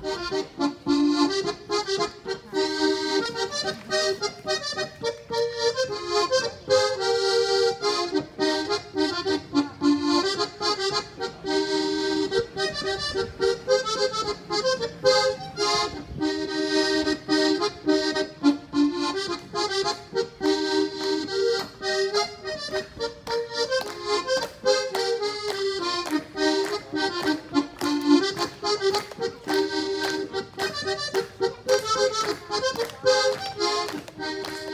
¡Gracias! Thank you.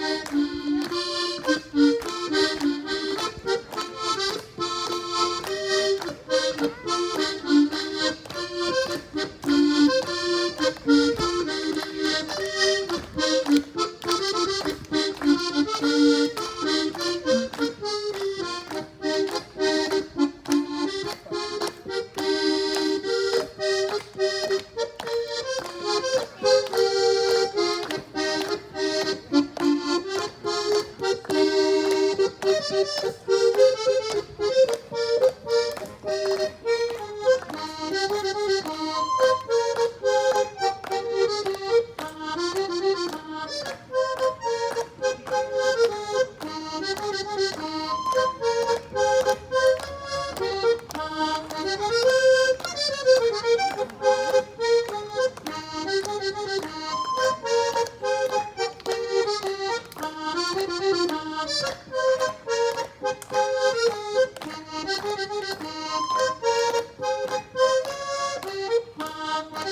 Thank you.